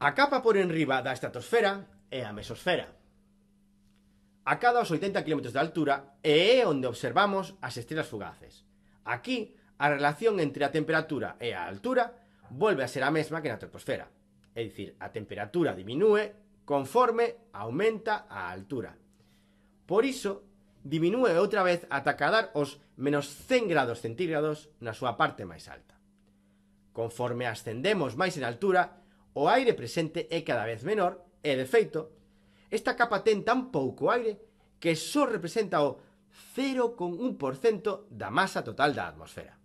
A capa por enriba da estratosfera é a mesosfera. A cada os 80 km de altura é onde observamos as estrelas fugaces. Aquí, a relación entre a temperatura e a altura volve a ser a mesma que na troposfera. É dicir, a temperatura diminúe conforme aumenta a altura. Por iso, diminúe outra vez ata cadar os menos 100 grados centígrados na súa parte máis alta. Conforme ascendemos máis en altura, o aire presente é cada vez menor e, de feito, esta capa ten tan pouco aire que só representa o 0,1% da masa total da atmosfera.